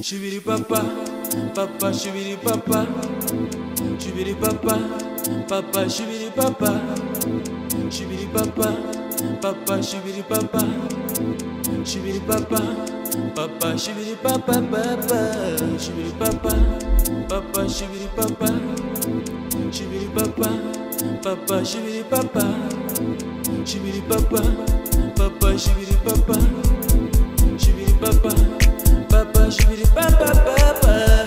Chibiri papa, papa, chibiri papa, chibiri papa, papa, chibiri papa, chibiri papa, papa, chibiri papa, chibiri papa, papa, chibiri papa, papa, chibiri papa, papa, chibiri papa, chibiri papa, papa, chibiri papa. Chibiri papa, papa, chibiri papa, chibiri papa, papa, chibiri papa, papa.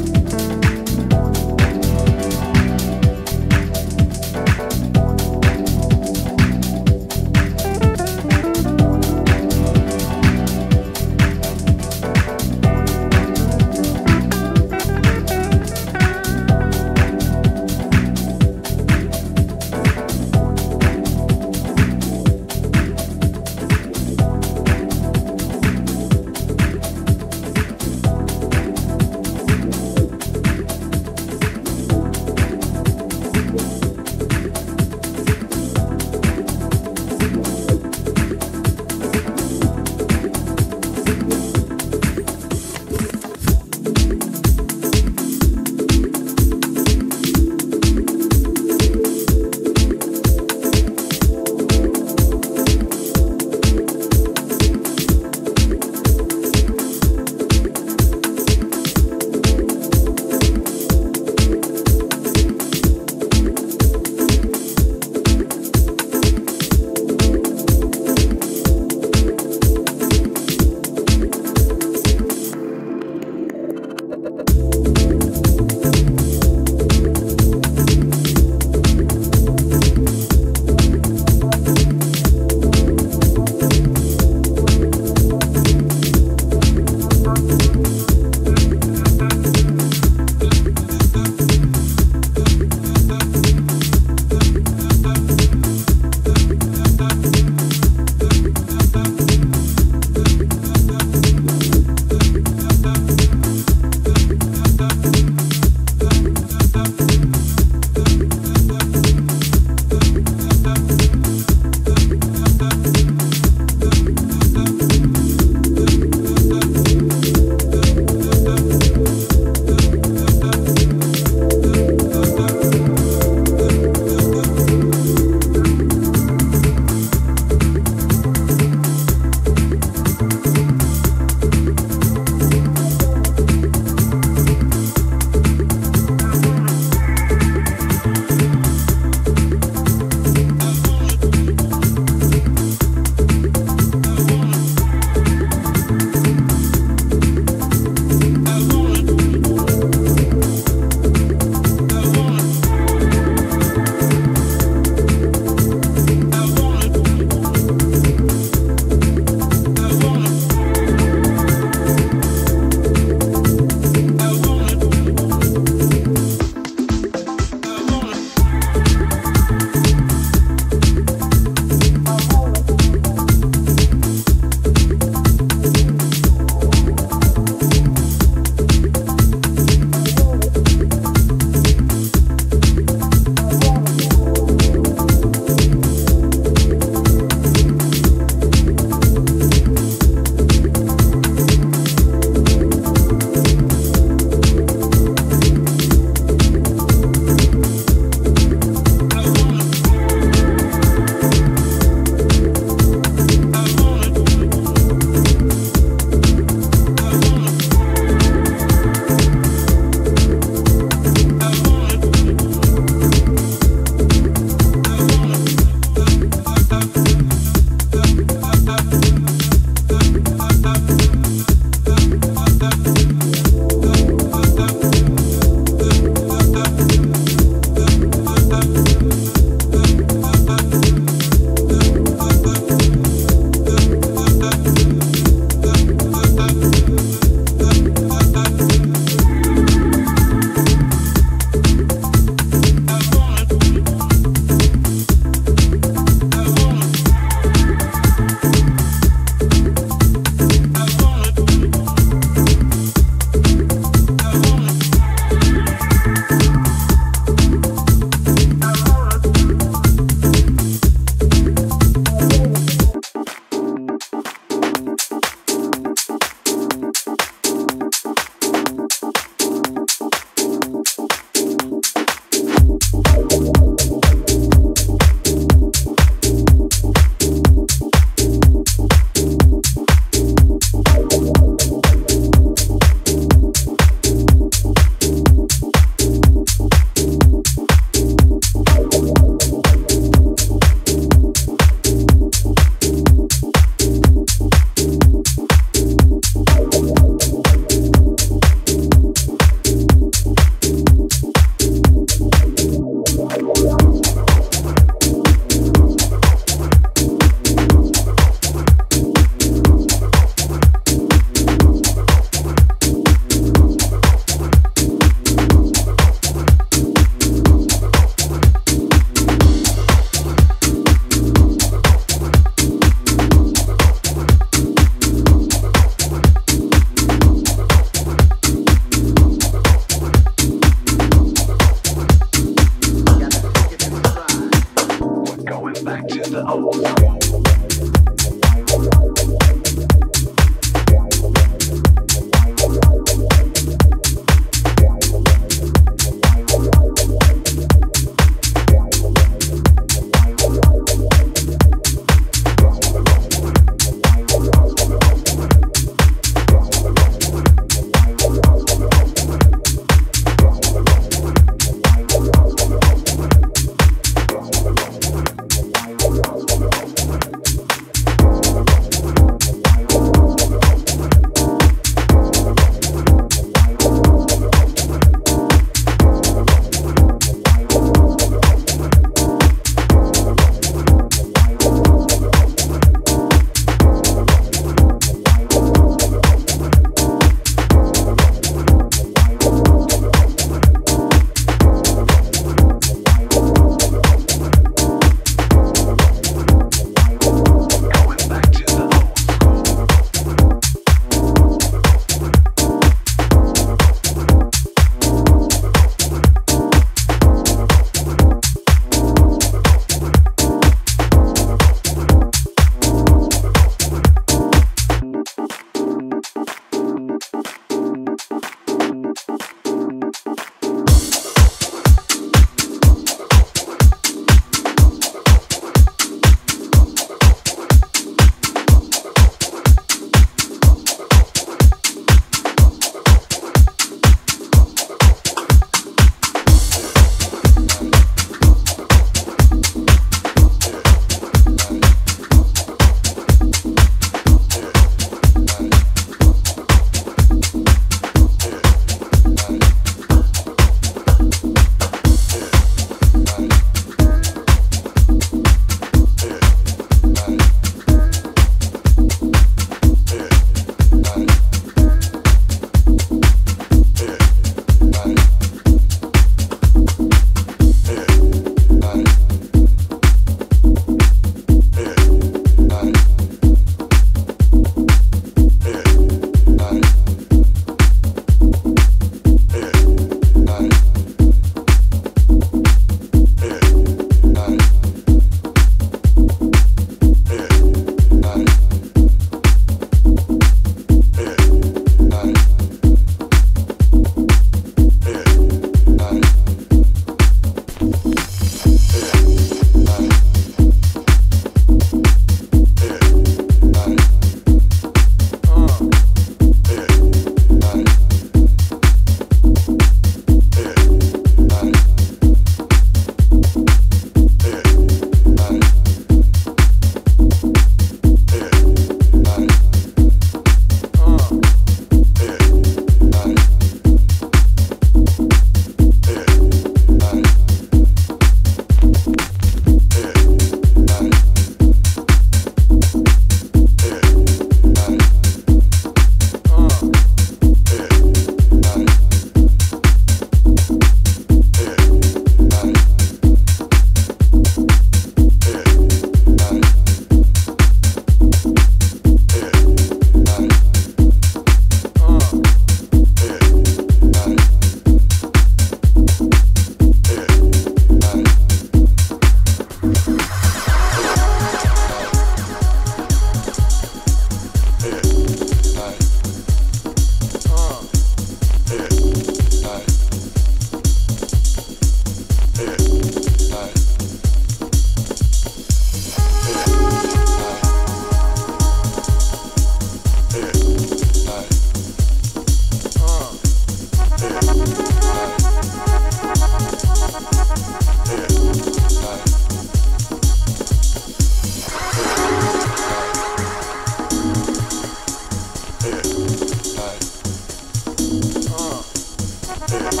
Thank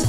you.